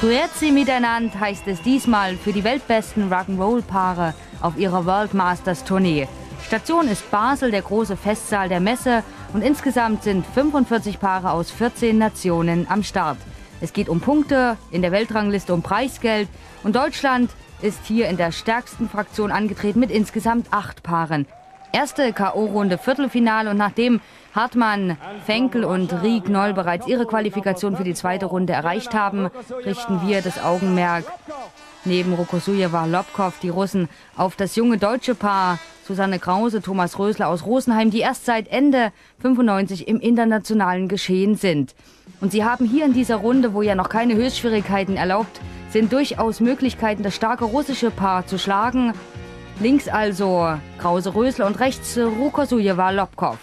Grüezi miteinander heißt es diesmal für die weltbesten Rock'n'Roll-Paare auf ihrer World Masters Tournee. Station ist Basel, der große Festsaal der Messe und insgesamt sind 45 Paare aus 14 Nationen am Start. Es geht um Punkte, in der Weltrangliste um Preisgeld und Deutschland ist hier in der stärksten Fraktion angetreten mit insgesamt acht Paaren. Erste K.O.-Runde Viertelfinale und nachdem Hartmann, Fenkel und Rieg Noll bereits ihre Qualifikation für die zweite Runde erreicht haben, richten wir das Augenmerk neben Rokosujewa Lobkov, die Russen, auf das junge deutsche Paar Susanne Krause, Thomas Rösler aus Rosenheim, die erst seit Ende 95 im internationalen Geschehen sind. Und sie haben hier in dieser Runde, wo ja noch keine Höchstschwierigkeiten erlaubt sind, durchaus Möglichkeiten, das starke russische Paar zu schlagen. Links also Krause Rösler und rechts Rukosujewa Lobkov.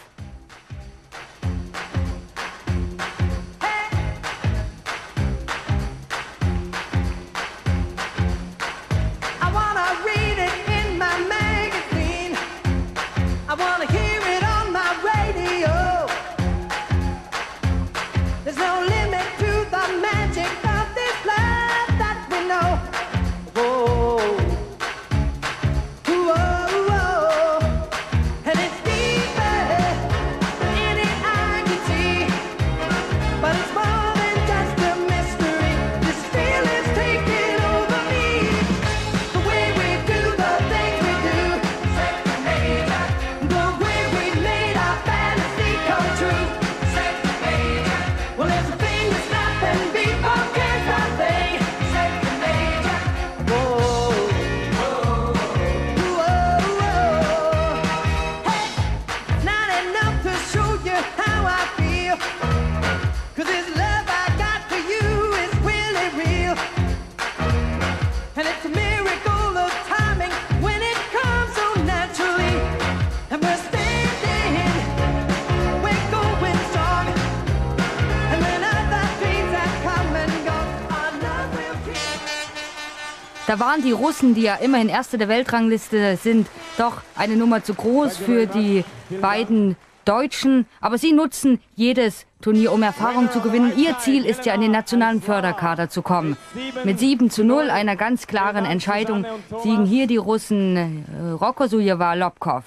Da waren die Russen, die ja immerhin Erste der Weltrangliste sind, doch eine Nummer zu groß für die beiden Deutschen. Aber sie nutzen jedes Turnier, um Erfahrung zu gewinnen. Ihr Ziel ist ja, in den nationalen Förderkader zu kommen. Mit 7 zu 0, einer ganz klaren Entscheidung, siegen hier die Russen äh, Rokosujewa Lobkov.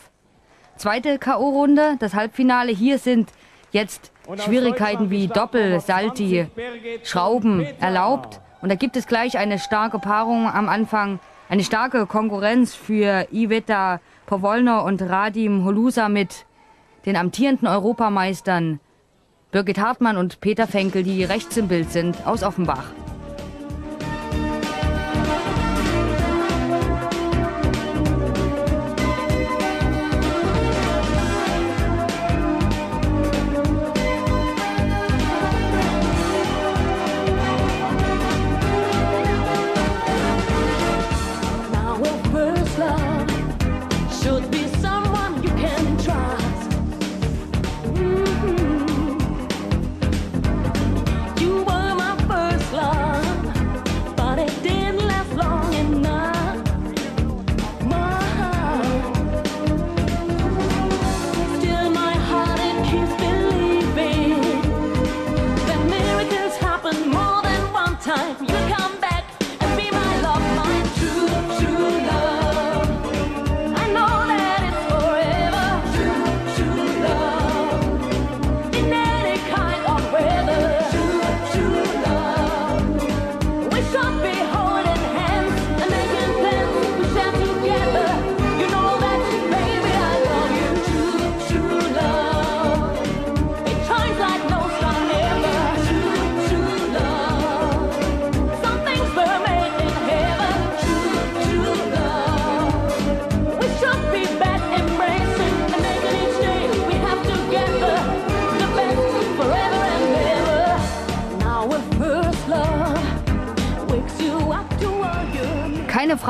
Zweite K.O.-Runde, das Halbfinale. Hier sind jetzt Schwierigkeiten wie Doppel, Salti, Schrauben erlaubt. Und da gibt es gleich eine starke Paarung am Anfang, eine starke Konkurrenz für Iveta Powolno und Radim Holusa mit den amtierenden Europameistern Birgit Hartmann und Peter Fenkel, die rechts im Bild sind, aus Offenbach.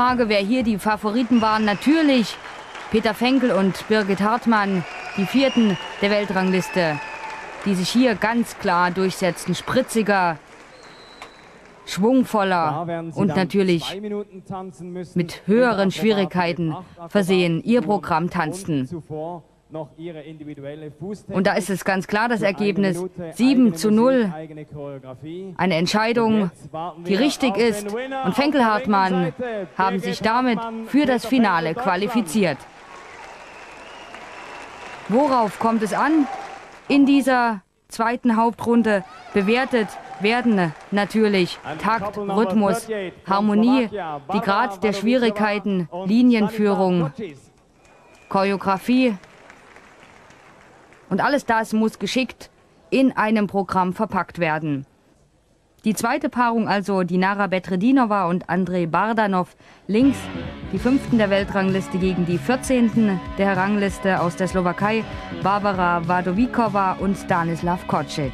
Frage, wer hier die Favoriten waren. Natürlich Peter Fenkel und Birgit Hartmann, die vierten der Weltrangliste, die sich hier ganz klar durchsetzen. Spritziger, schwungvoller und natürlich mit höheren Schwierigkeiten versehen. Ihr Programm tanzten. Noch ihre individuelle Fußtechnik. Und da ist es ganz klar das Ergebnis 7 zu 0. Eine Entscheidung, die richtig ist. Und Fenkel Hartmann haben sich damit für das Finale qualifiziert. Worauf kommt es an? In dieser zweiten Hauptrunde bewertet werden natürlich Takt, Rhythmus, Harmonie, die Grad der Schwierigkeiten, Linienführung, Choreografie. Und alles das muss geschickt in einem Programm verpackt werden. Die zweite Paarung also Dinara Betredinova und Andrei Bardanov links, die fünften der Weltrangliste gegen die 14. der Rangliste aus der Slowakei, Barbara Vadovikova und Stanislav Kocic.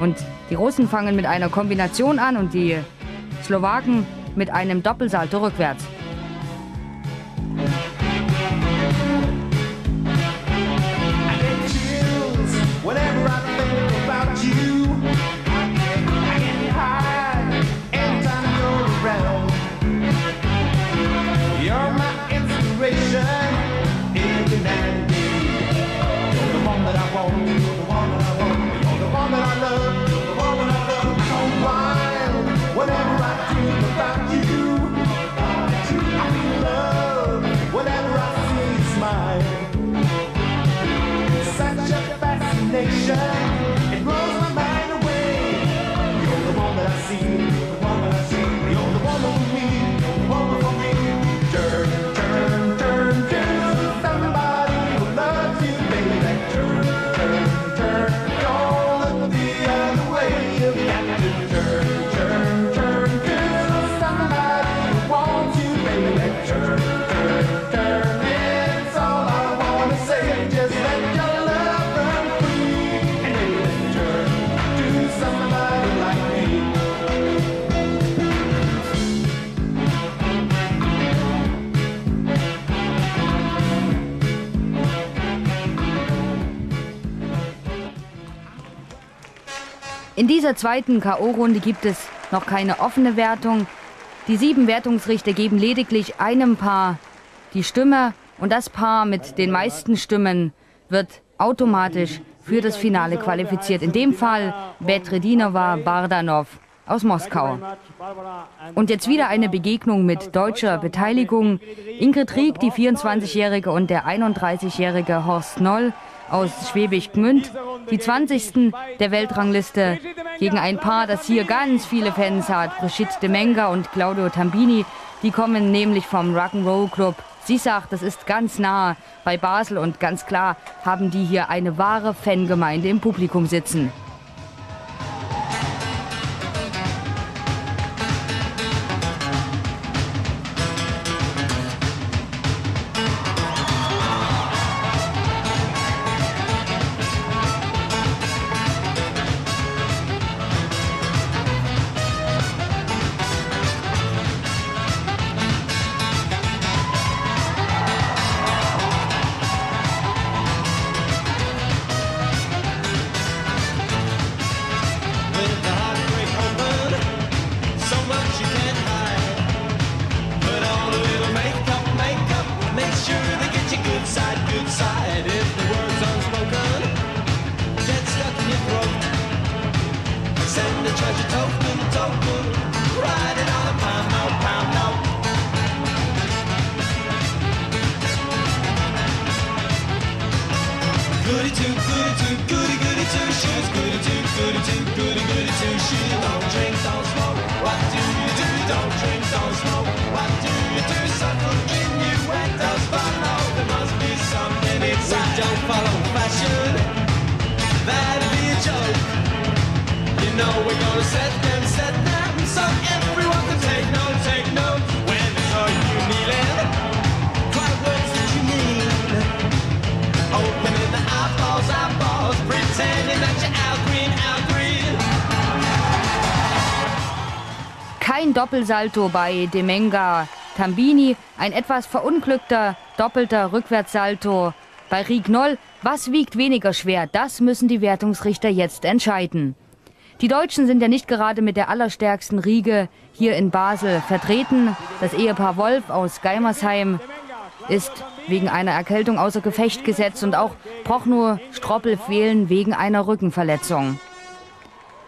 Und die Russen fangen mit einer Kombination an und die Slowaken mit einem Doppelsalto rückwärts. In dieser zweiten K.O.-Runde gibt es noch keine offene Wertung. Die sieben Wertungsrichter geben lediglich einem Paar die Stimme und das Paar mit den meisten Stimmen wird automatisch für das Finale qualifiziert. In dem Fall Betredinova Bardanov aus Moskau. Und jetzt wieder eine Begegnung mit deutscher Beteiligung. Ingrid Rieck, die 24-Jährige und der 31-Jährige Horst Noll aus Schwäbisch Gmünd, die 20. der Weltrangliste gegen ein Paar, das hier ganz viele Fans hat, Brigitte de Menga und Claudio Tambini. Die kommen nämlich vom Rock'n'Roll Club. Sie sagt, das ist ganz nah bei Basel und ganz klar haben die hier eine wahre Fangemeinde im Publikum sitzen. Kein Doppelsalto bei Demenga Tambini, ein etwas verunglückter doppelter Rückwärtssalto bei Rignoll. Was wiegt weniger schwer? Das müssen die Wertungsrichter jetzt entscheiden. Die Deutschen sind ja nicht gerade mit der allerstärksten Riege hier in Basel vertreten. Das Ehepaar Wolf aus Geimersheim ist wegen einer Erkältung außer Gefecht gesetzt und auch Prochnow Stroppel fehlen wegen einer Rückenverletzung.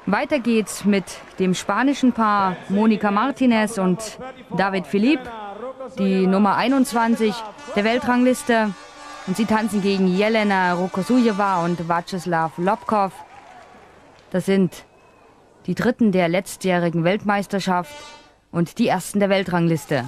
Weiter geht's mit dem spanischen Paar Monica Martinez und David Philippe, die Nummer 21 der Weltrangliste. Und sie tanzen gegen Jelena Rokosujewa und Vacislav Lobkov. Das sind die Dritten der letztjährigen Weltmeisterschaft und die Ersten der Weltrangliste.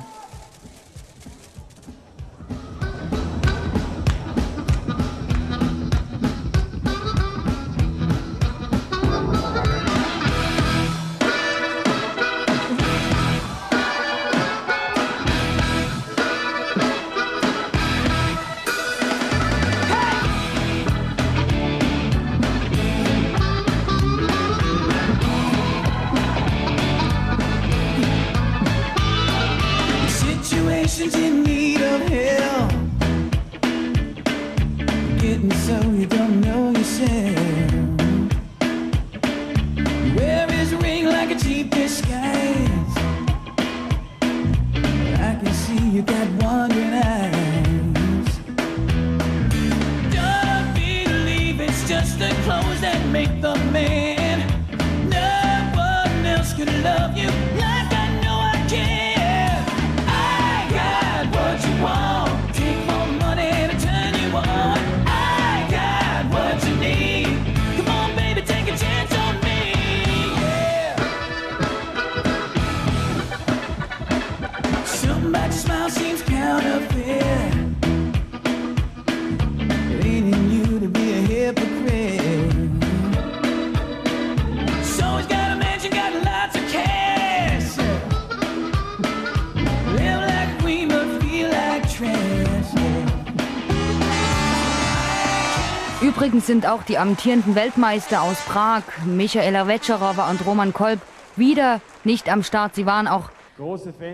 Sind auch die amtierenden Weltmeister aus Prag, Michaela Wetscherova und Roman Kolb, wieder nicht am Start. Sie waren auch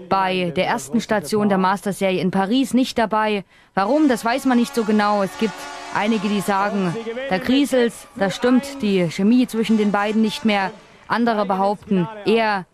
bei der ersten Station der Masterserie in Paris nicht dabei. Warum, das weiß man nicht so genau. Es gibt einige, die sagen, da kriselt's, da stimmt die Chemie zwischen den beiden nicht mehr. Andere behaupten, er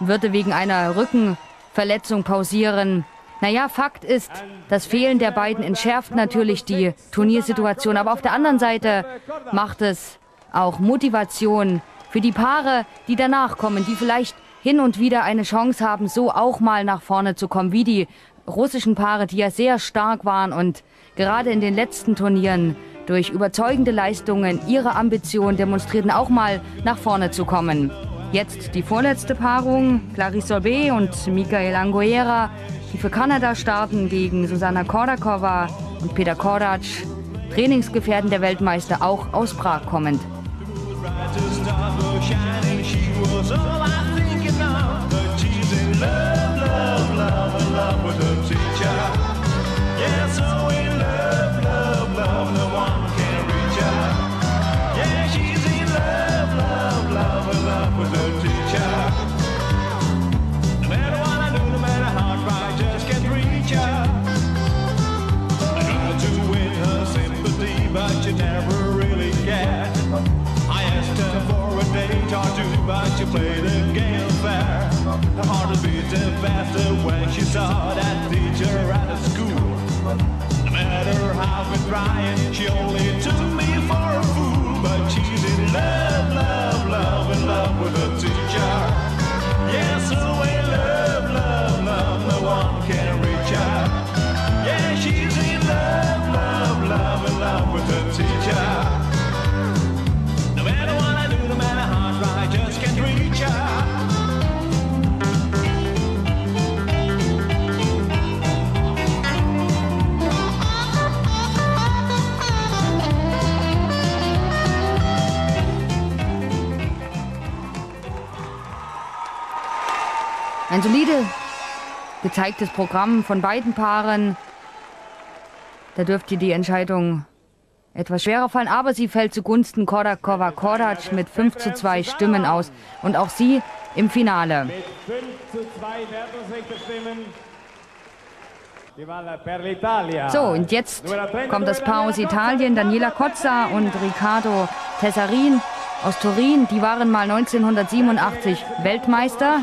würde wegen einer Rückenverletzung pausieren. Naja, Fakt ist, das Fehlen der beiden entschärft natürlich die Turniersituation. Aber auf der anderen Seite macht es auch Motivation für die Paare, die danach kommen, die vielleicht hin und wieder eine Chance haben, so auch mal nach vorne zu kommen, wie die russischen Paare, die ja sehr stark waren und gerade in den letzten Turnieren durch überzeugende Leistungen ihre Ambition demonstrierten, auch mal nach vorne zu kommen. Jetzt die vorletzte Paarung, Clarisse Solbet und Michael Anguera die für Kanada starten gegen Susanna Kordakova und Peter Kordac, Trainingsgefährten der Weltmeister auch aus Prag kommend. She never really cared. I asked her for a day tattoo, but she played the game fair. Her heart beating faster when she saw that teacher at the school. No matter how we trying, she only took me for a fool. But she's in love, love, love, in love with a teacher. Yes, yeah, Ein solide gezeigtes Programm von beiden Paaren. Da dürfte die Entscheidung etwas schwerer fallen, aber sie fällt zugunsten Kordakova Kordac mit 5 zu 2 Stimmen aus. Und auch sie im Finale. Mit 5 zu 2 So, und jetzt kommt das Paar aus Italien, Daniela Cozza und Riccardo Tessarin aus Turin. Die waren mal 1987 Weltmeister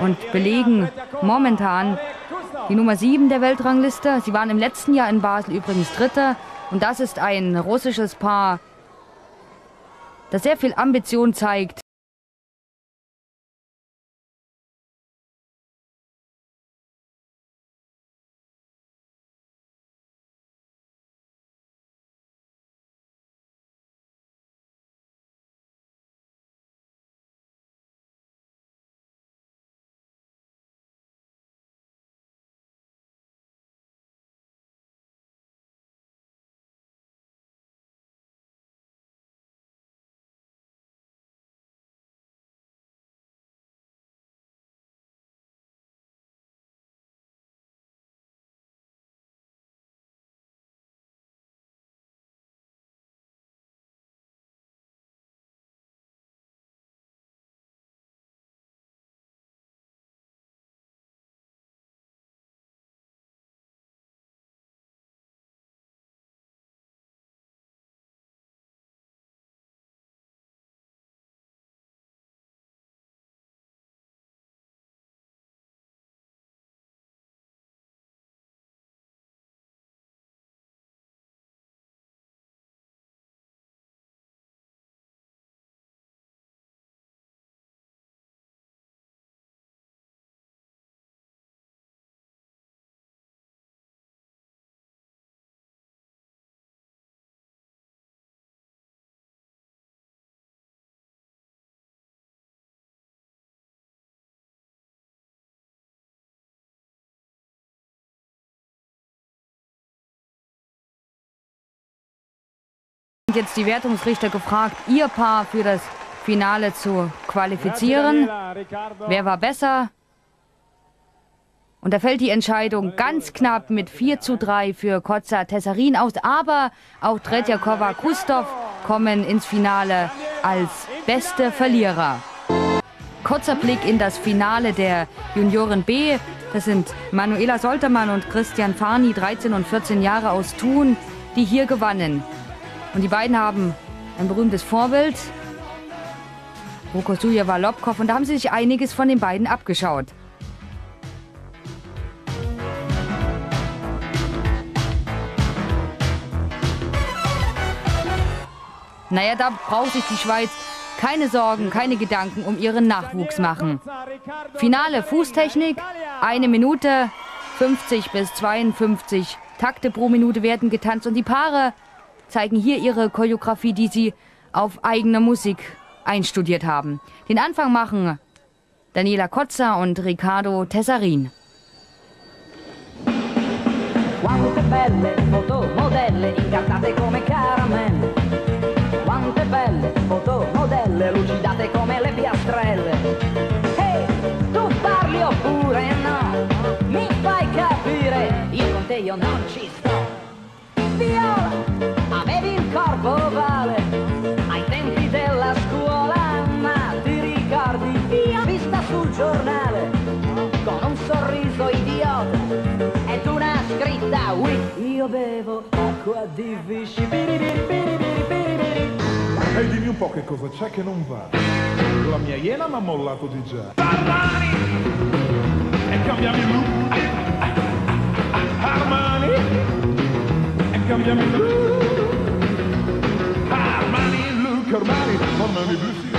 und belegen momentan die Nummer 7 der Weltrangliste. Sie waren im letzten Jahr in Basel übrigens Dritter. Und das ist ein russisches Paar, das sehr viel Ambition zeigt. Jetzt die Wertungsrichter gefragt, ihr Paar für das Finale zu qualifizieren. Wer war besser? Und da fällt die Entscheidung ganz knapp mit 4 zu 3 für Kotza Tessarin aus. Aber auch Tretjakova Kustov kommen ins Finale als beste Verlierer. Kurzer Blick in das Finale der Junioren B. Das sind Manuela Soltermann und Christian Farni, 13 und 14 Jahre aus Thun, die hier gewannen. Und die beiden haben ein berühmtes Vorbild, Rokosujewa Lobkov, und da haben sie sich einiges von den beiden abgeschaut. Naja, da braucht sich die Schweiz keine Sorgen, keine Gedanken um ihren Nachwuchs machen. Finale Fußtechnik, eine Minute, 50 bis 52 Takte pro Minute werden getanzt und die Paare zeigen hier ihre Choreografie, die sie auf eigene Musik einstudiert haben. Den Anfang machen Daniela Kotzer und Riccardo Tessarin. Quante visci. E dimmi un po' che cosa c'è che non va. La mia iena mi ha mollato di già. Armani! E cambiamo il look. Armani! E cambiamo il look. Armani, Armani Bussi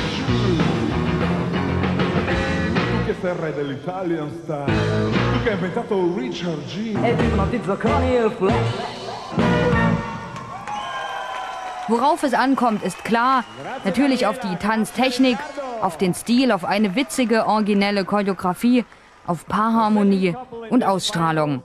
Tu che sei il re dell'Italian style, tu che hai inventato Richard G. E ti ipnotizzo con il flash. Worauf es ankommt, ist klar. Natürlich auf die Tanztechnik, auf den Stil, auf eine witzige, originelle Choreografie, auf Paarharmonie und Ausstrahlung.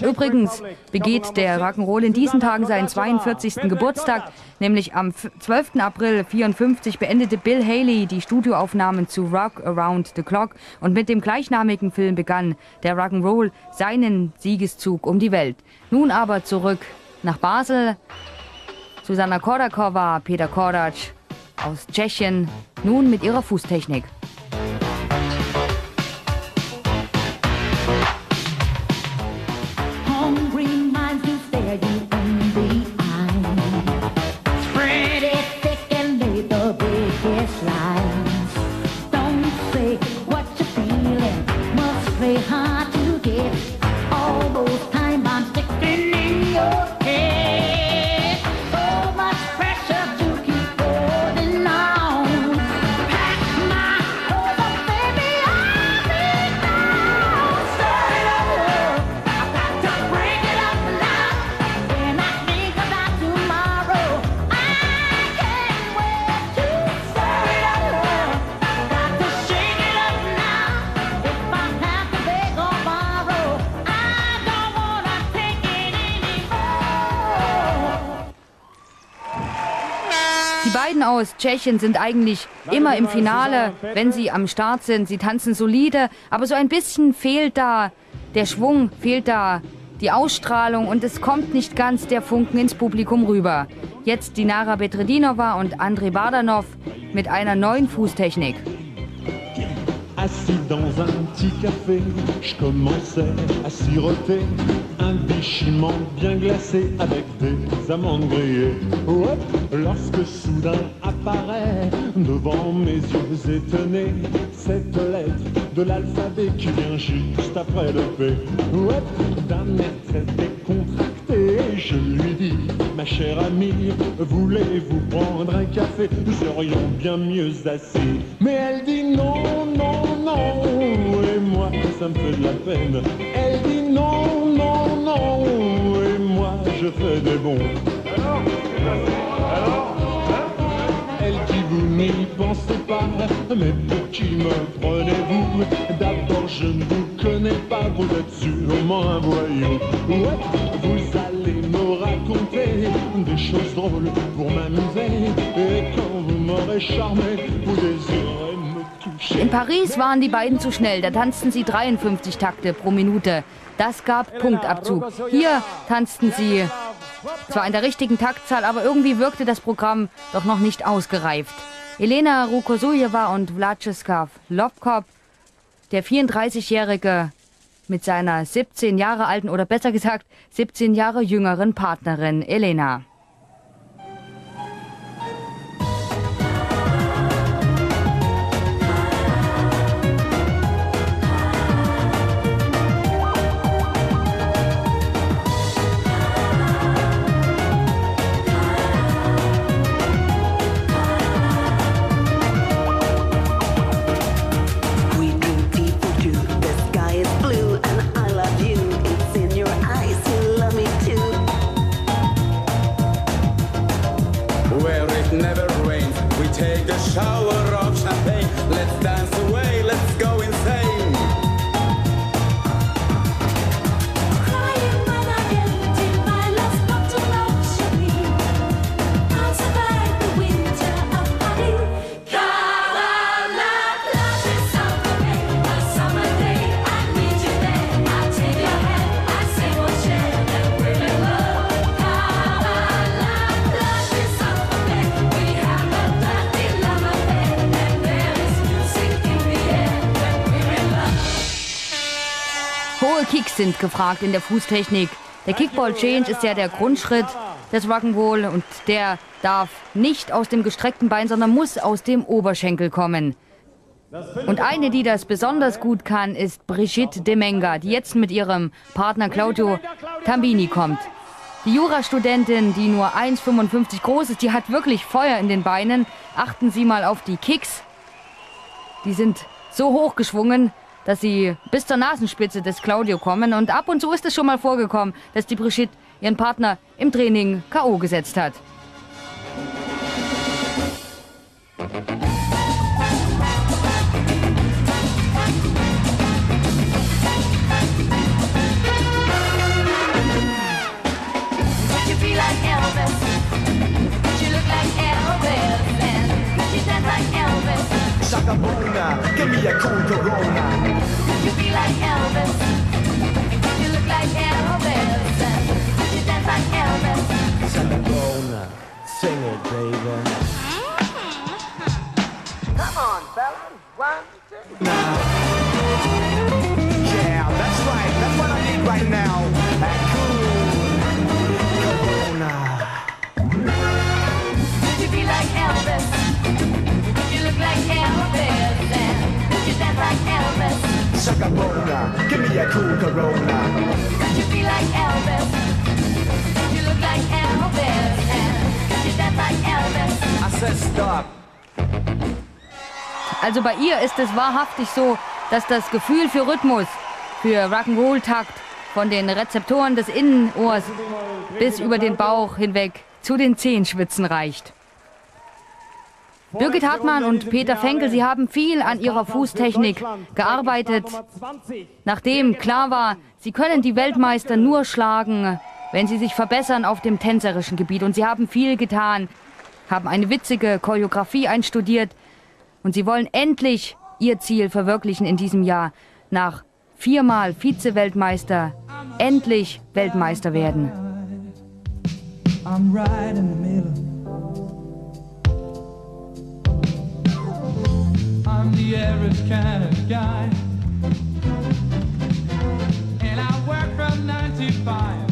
Übrigens begeht der Rock'n'Roll in diesen Tagen seinen 42. Geburtstag, nämlich am 12. April 54 beendete Bill Haley die Studioaufnahmen zu Rock Around the Clock und mit dem gleichnamigen Film begann der Rock'n'Roll seinen Siegeszug um die Welt. Nun aber zurück nach Basel. Susanna Kordakova, Peter Kordac aus Tschechien, nun mit ihrer Fußtechnik. Mädchen aus Tschechien sind eigentlich immer im Finale, wenn sie am Start sind. Sie tanzen solide, aber so ein bisschen fehlt da der Schwung, fehlt da die Ausstrahlung und es kommt nicht ganz der Funken ins Publikum rüber. Jetzt Dinara Betredinova und Andrei Bardanov mit einer neuen Fußtechnik. Assis dans un petit café, je commençais à siroter un bichiment bien glacé avec des amandes grillées. Lorsque soudain apparaît devant mes yeux étonnés cette lettre de l'alphabet qui vient juste après le P. D'un air très décontracté, je lui dis, ma chère amie, voulez-vous prendre un café? Nous serions bien mieux assis. Mais elle dit non, non, non, et moi ça me fait de la peine. Elle dit non, non, non, et moi je fais des bons. Alors, alors, elle dit vous n'y pensez pas, mais pour qui me prenez-vous? D'abord je ne vous connais pas, vous êtes sûrement un voyou. Ouais, vous allez me raconter des choses drôles pour m'amuser, et quand vous m'aurez charmé, vous désirez. In Paris waren die beiden zu schnell. Da tanzten sie 53 Takte pro Minute. Das gab Punktabzug. Hier tanzten sie zwar in der richtigen Taktzahl, aber irgendwie wirkte das Programm doch noch nicht ausgereift. Elena Rukosujewa und Vladislav Lovkop, der 34-Jährige mit seiner 17 Jahre alten oder besser gesagt 17 Jahre jüngeren Partnerin Elena. Sind gefragt in der Fußtechnik. Der Kickball Change ist ja der Grundschritt des Rock'n'Roll und der darf nicht aus dem gestreckten Bein, sondern muss aus dem Oberschenkel kommen. Und eine, die das besonders gut kann, ist Brigitte Demenga, die jetzt mit ihrem Partner Claudio Cambini kommt. Die Jurastudentin, die nur 1,55 groß ist, die hat wirklich Feuer in den Beinen. Achten Sie mal auf die Kicks. Die sind so hoch geschwungen, dass sie bis zur Nasenspitze des Claudio kommen. Und ab und zu ist es schon mal vorgekommen, dass die Brigitte ihren Partner im Training K.O. gesetzt hat. Give me a cool Corona. Could you be like Elvis? Could you look like Elvis? And could you dance like Elvis? Shakabona, sing it, baby. Mm-hmm. Yeah, that's right. That's what I need right now. Shakabona, give me a cool Corona. Could you be like Elvis? Could you look like Elvis? And could you dance like Elvis? I said stop. Also bei ihr ist es wahrhaftig so, dass das Gefühl für Rhythmus, für Rock'n'Roll-Takt von den Rezeptoren des Innenohrs bis über den Bauch hinweg zu den Zehenspitzen reicht. Birgit Hartmann und Peter Fenkel, sie haben viel an ihrer Fußtechnik gearbeitet, nachdem klar war, sie können die Weltmeister nur schlagen, wenn sie sich verbessern auf dem tänzerischen Gebiet. Und sie haben viel getan. haben eine witzige Choreografie einstudiert und sie wollen endlich ihr Ziel verwirklichen in diesem Jahr. Nach viermal Vize-Weltmeister endlich Weltmeister werden. I'm right in the middle. I'm the average kind of guy. And I work from nine to five.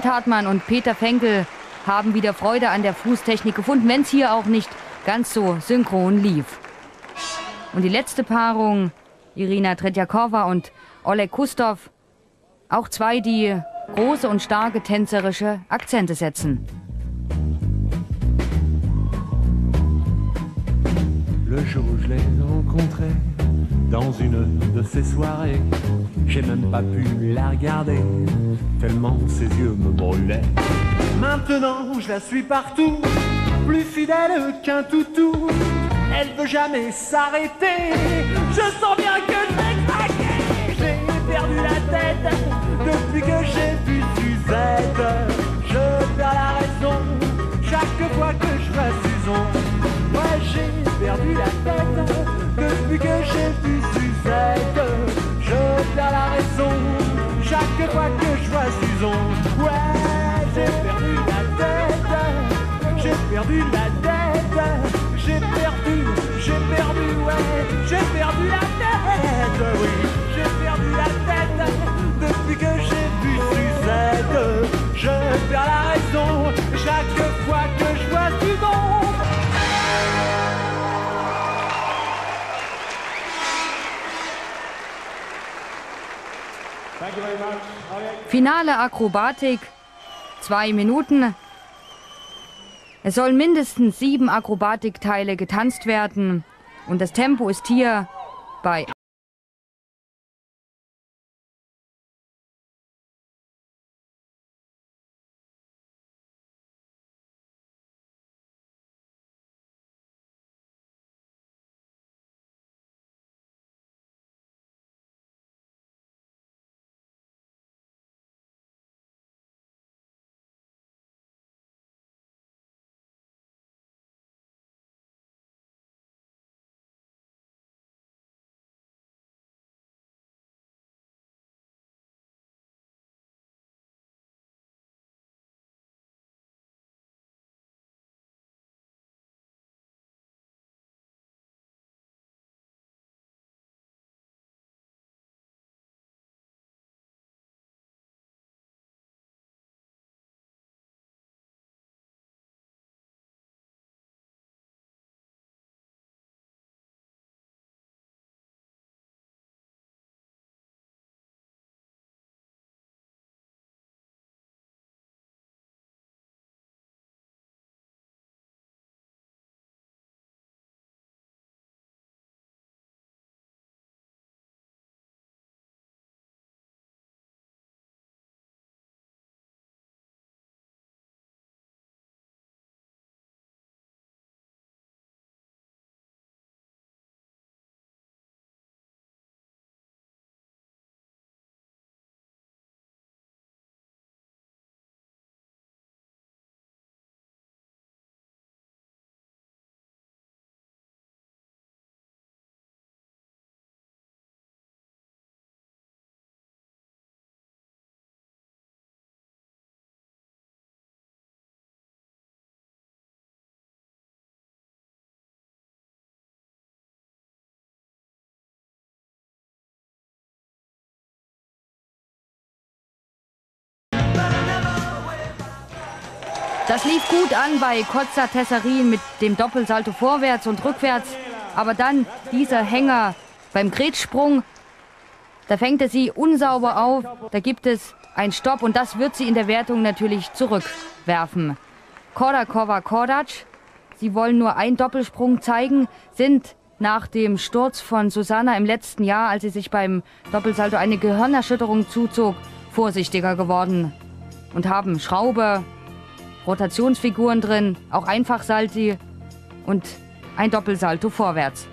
Birgit Hartmann und Peter Fenkel haben wieder Freude an der Fußtechnik gefunden, wenn es hier auch nicht ganz so synchron lief. Und die letzte Paarung, Irina Tretjakova und Oleg Kustov, auch zwei, die große und starke tänzerische Akzente setzen. Le jour où dans une de ces soirées, j'ai même pas pu la regarder, tellement ses yeux me brûlaient. Maintenant, je la suis partout, plus fidèle qu'un toutou. Elle veut jamais s'arrêter, je sens bien que je vais craquer. J'ai perdu la tête depuis que j'ai vu Suzette. Je perds la raison chaque fois que je vois. Perdu la tête depuis que j'ai vu Suzette. Je perds la raison chaque fois que je vois Suzon. Ouais, j'ai perdu la tête, j'ai perdu la tête, j'ai perdu, j'ai perdu, ouais, j'ai perdu la tête, oui, j'ai perdu la tête depuis que j'ai vu Suzette. Je perds la raison chaque fois que je vois Suzon. Finale Akrobatik, zwei Minuten. Es sollen mindestens sieben Akrobatikteile getanzt werden. Und das Tempo ist hier bei Das lief gut an bei Kotza Tesserin mit dem Doppelsalto vorwärts und rückwärts. Aber dann dieser Hänger beim Gretschsprung, da fängt er sie unsauber auf. Da gibt es einen Stopp und das wird sie in der Wertung natürlich zurückwerfen. Kordakova Kordac, sie wollen nur einen Doppelsprung zeigen, sind nach dem Sturz von Susanna im letzten Jahr, als sie sich beim Doppelsalto eine Gehirnerschütterung zuzog, vorsichtiger geworden und haben Schraube, Rotationsfiguren drin, auch Einfachsalti und ein Doppelsalto vorwärts.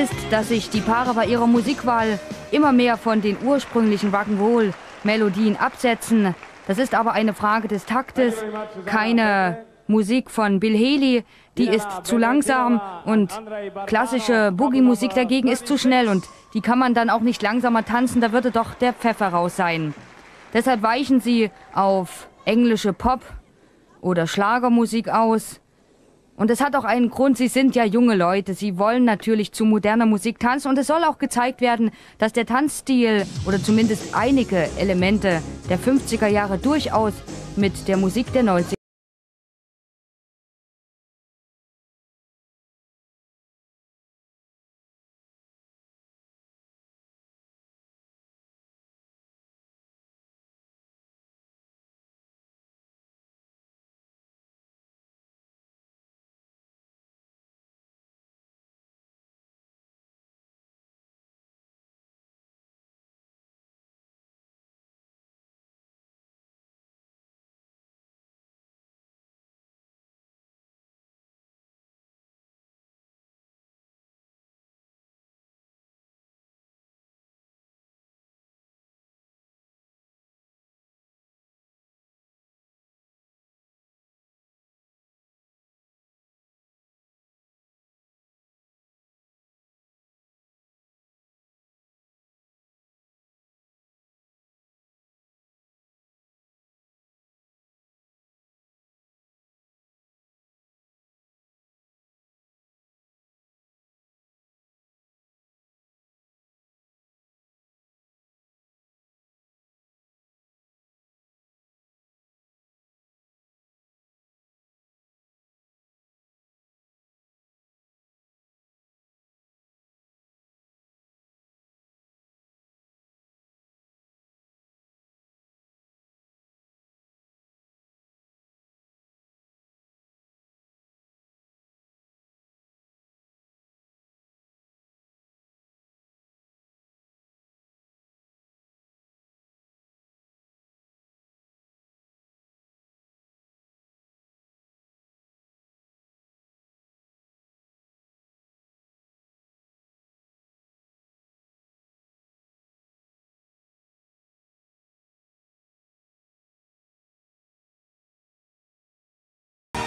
Ist, dass sich die Paare bei ihrer Musikwahl immer mehr von den ursprünglichen Rock'n'Roll-Melodien absetzen. Das ist aber eine Frage des Taktes, keine Musik von Bill Haley, die ist zu langsam und klassische Boogie-Musik dagegen ist zu schnell und die kann man dann auch nicht langsamer tanzen, da würde doch der Pfeffer raus sein. Deshalb weichen sie auf englische Pop- oder Schlagermusik aus. Und es hat auch einen Grund, sie sind ja junge Leute, sie wollen natürlich zu moderner Musik tanzen. Und es soll auch gezeigt werden, dass der Tanzstil oder zumindest einige Elemente der 50er Jahre durchaus mit der Musik der 90er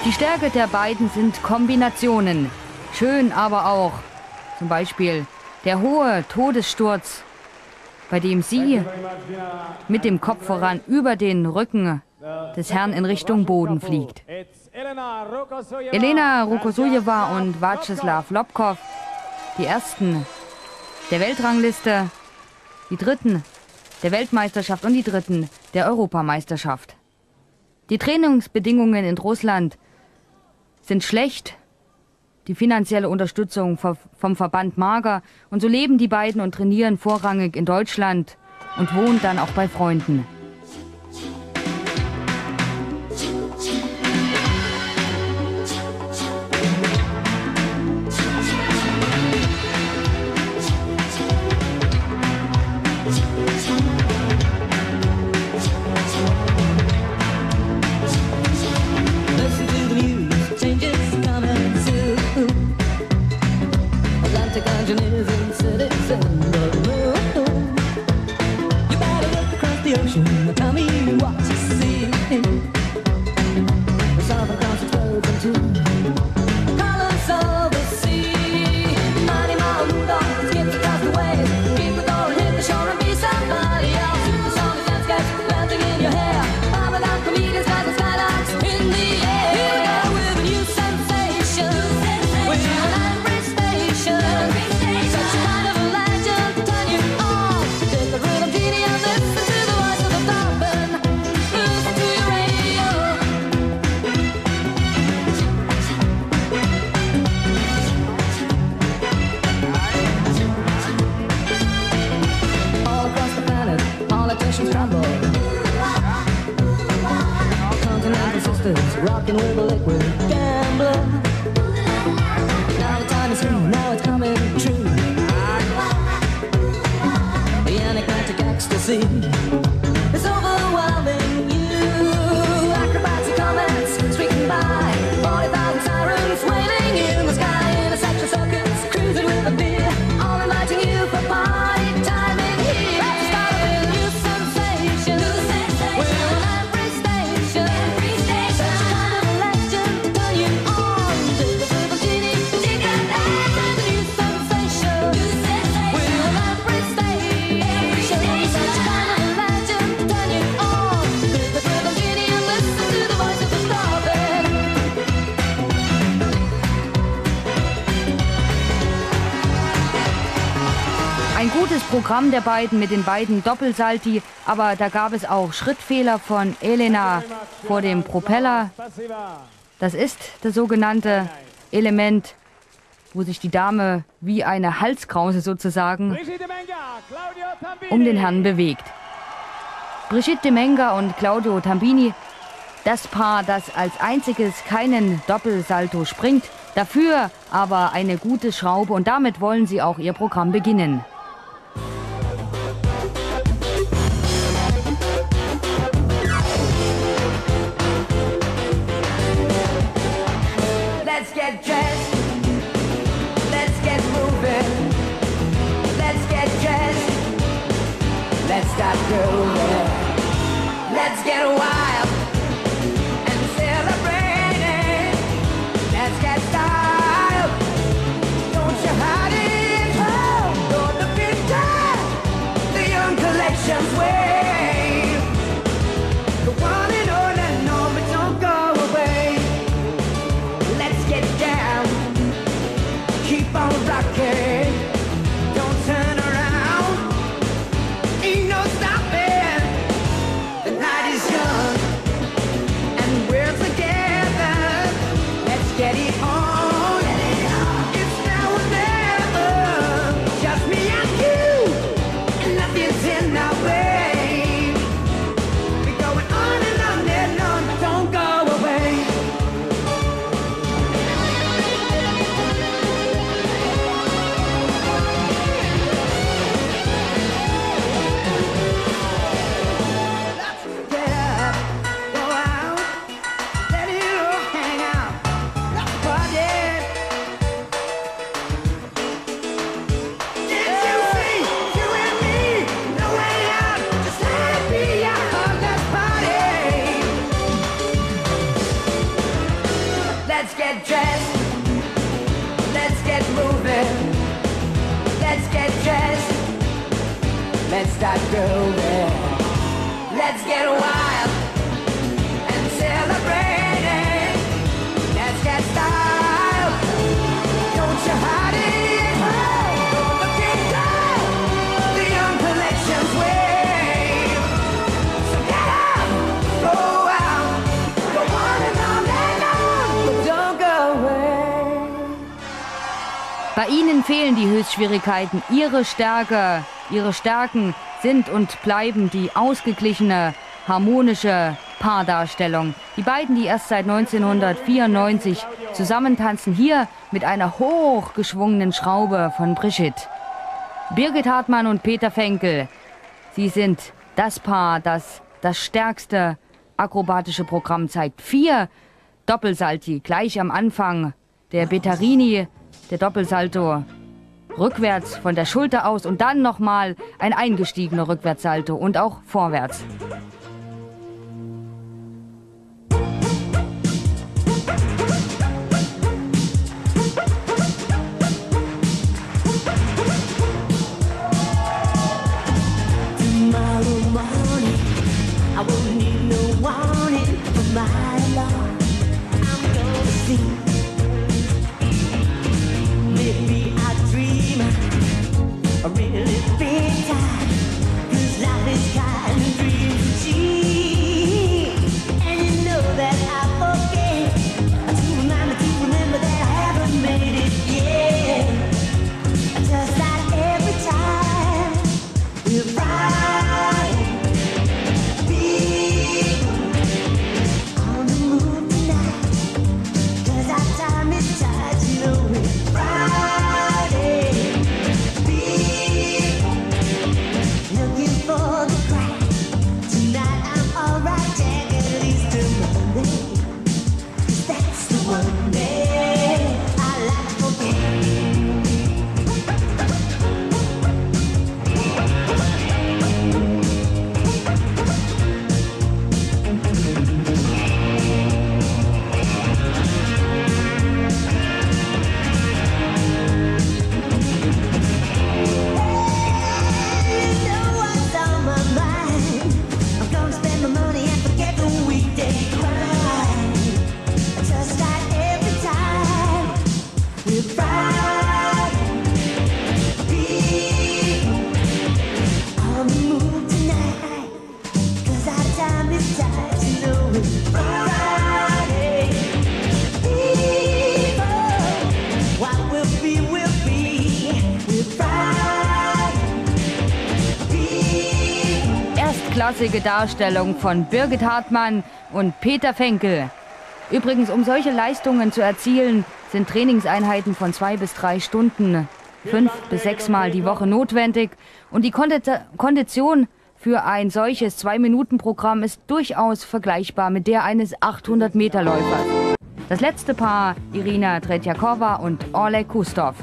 Die Stärke der beiden sind Kombinationen. Schön aber auch. Zum Beispiel der hohe Todessturz, bei dem sie mit dem Kopf voran über den Rücken des Herrn in Richtung Boden fliegt. Elena Rokosojewa und Vacislav Lobkov, die ersten der Weltrangliste, die dritten der Weltmeisterschaft und die dritten der Europameisterschaft. Die Trainingsbedingungen in Russland sind schlecht, die finanzielle Unterstützung vom Verband mager und so leben die beiden und trainieren vorrangig in Deutschland und wohnen dann auch bei Freunden. and Programm der beiden mit den beiden Doppelsalti, aber da gab es auch Schrittfehler von Elena vor dem Propeller. Das ist das sogenannte Element, wo sich die Dame wie eine Halskrause sozusagen um den Herrn bewegt. Brigitte Menga und Claudio Tambini, das Paar, das als einziges keinen Doppelsalto springt, dafür aber eine gute Schraube und damit wollen sie auch ihr Programm beginnen. Girl there. Let's get wild and celebrate it. Let's get style. Don't you hide it. Bei ihnen fehlen die Höchstschwierigkeiten. Ihre Stärke, ihre Stärken sind und bleiben die ausgeglichene, harmonische Paardarstellung. Die beiden, die erst seit 1994 zusammentanzen, hier mit einer hochgeschwungenen Schraube von Brigitte. Birgit Hartmann und Peter Fenkel, sie sind das Paar, das das stärkste akrobatische Programm zeigt. Vier Doppelsalti gleich am Anfang. Der Bettarini, der Doppelsalto rückwärts von der Schulter aus und dann nochmal ein eingestiegener Rückwärtssalto und auch vorwärts. Erstklassige Darstellung von Birgit Hartmann und Peter Fenkel. Übrigens, um solche Leistungen zu erzielen, sind Trainingseinheiten von zwei bis drei Stunden, fünf bis sechs Mal die Woche notwendig. Und die Kondi- Kondition für ein solches Zwei-Minuten-Programm ist durchaus vergleichbar mit der eines 800-Meter-Läufers. Das letzte Paar, Irina Tretjakova und Oleg Kustov.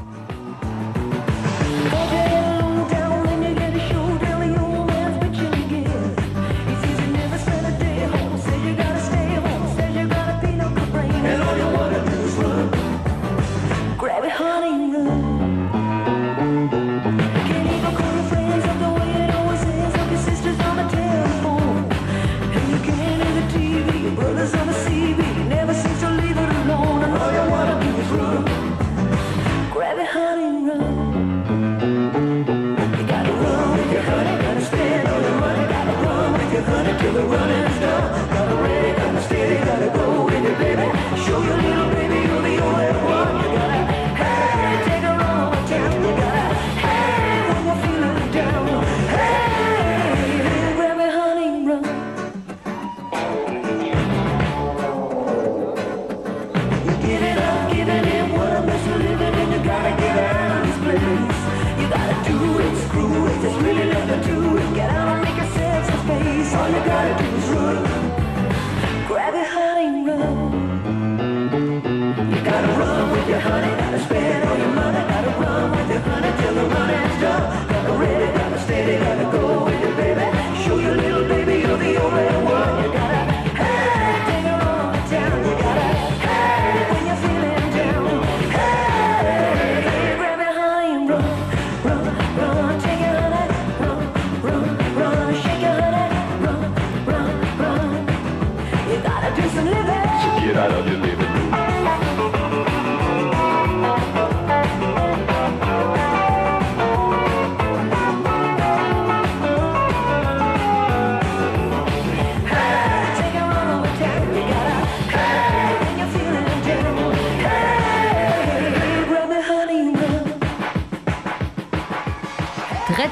All you gotta do is run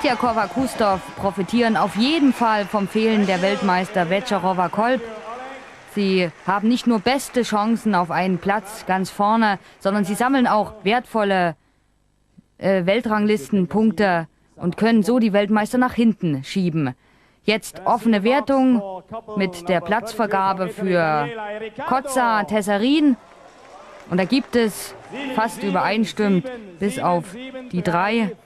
Tretjakova Kustov profitieren auf jeden Fall vom Fehlen der Weltmeister Vetscherova Kolb. Sie haben nicht nur beste Chancen auf einen Platz ganz vorne, sondern sie sammeln auch wertvolle äh, Weltranglistenpunkte und können so die Weltmeister nach hinten schieben. Jetzt offene Wertung mit der Platzvergabe für Kotza Tesserin. Und da gibt es fast übereinstimmend bis auf die drei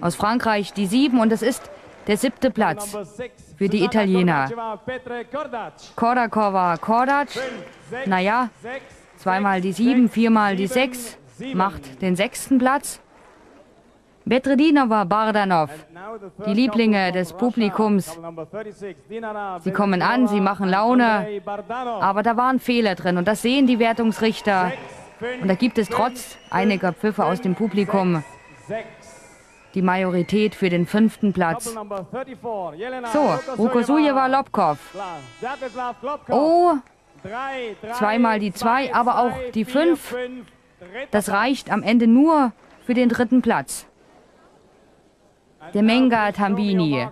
aus Frankreich die sieben und es ist der siebte Platz für die Italiener. Kordakova Kordac, naja, zweimal die sieben, viermal die sechs, macht den sechsten Platz. Betredinova Bardanov, die Lieblinge des Publikums, sie kommen an, sie machen Laune, aber da waren Fehler drin und das sehen die Wertungsrichter. Und da gibt es trotz einiger Pfiffe aus dem Publikum die Majorität für den fünften Platz. So, Rukosujeva Lobkov. Oh, zweimal die zwei, aber auch die fünf. Das reicht am Ende nur für den dritten Platz. Der Menga Tambini.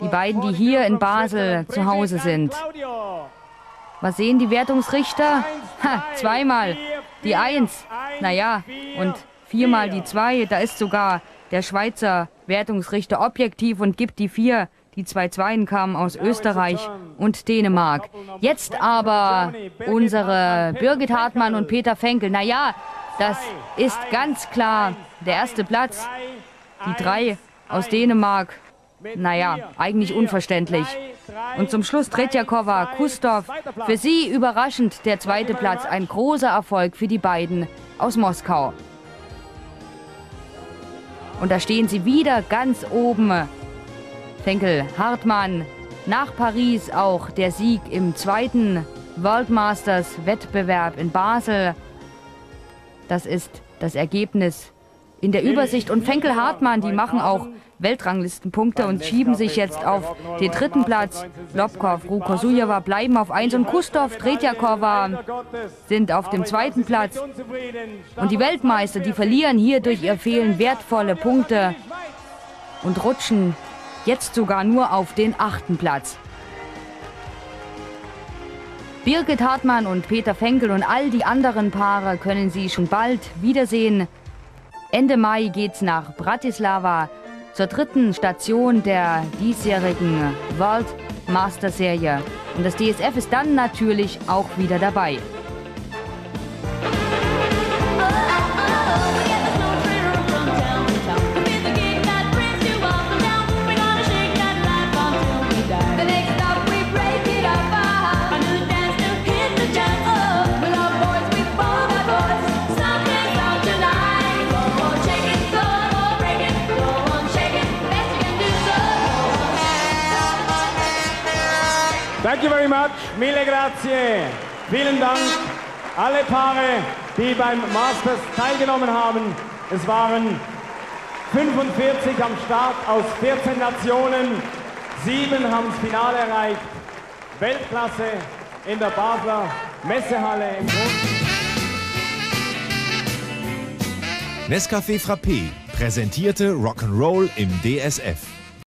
Die beiden, die hier in Basel zu Hause sind. Was sehen die Wertungsrichter? Ha, zweimal die Eins. Naja, und viermal die Zwei. Da ist sogar der Schweizer Wertungsrichter objektiv und gibt die vier. Die zwei Zweien kamen aus Österreich und Dänemark. Jetzt aber unsere Birgit Hartmann und Peter Fenkel. Naja, das ist ganz klar der erste Platz. Die drei aus Dänemark. Naja, eigentlich unverständlich. Und zum Schluss Tretjakova, Kustov. Für sie überraschend der zweite Platz. Ein großer Erfolg für die beiden aus Moskau. Und da stehen sie wieder ganz oben. Fenkel, Hartmann. Nach Paris auch der Sieg im zweiten World Masters Wettbewerb in Basel. Das ist das Ergebnis in der Übersicht. Und Fenkel Hartmann, die machen auch Weltranglistenpunkte und schieben sich jetzt auf den dritten Platz. Lobkov, Rukosujeva bleiben auf 1 und Kustov, Tretjakova sind auf dem zweiten Platz. Und die Weltmeister, die verlieren hier durch ihr Fehlen wertvolle Punkte und rutschen jetzt sogar nur auf den achten Platz. Birgit Hartmann und Peter Fenkel und all die anderen Paare können Sie schon bald wiedersehen. Ende Mai geht's nach Bratislava zur dritten Station der diesjährigen World Master Serie. Und das DSF ist dann natürlich auch wieder dabei. Much. Mille grazie. Vielen Dank. Alle Paare, die beim Masters teilgenommen haben. Es waren 45 am Start aus 14 Nationen. Sieben haben das Finale erreicht. Weltklasse in der Basler Messehalle im. Nescafé Frappé präsentierte Rock'n'Roll im DSF.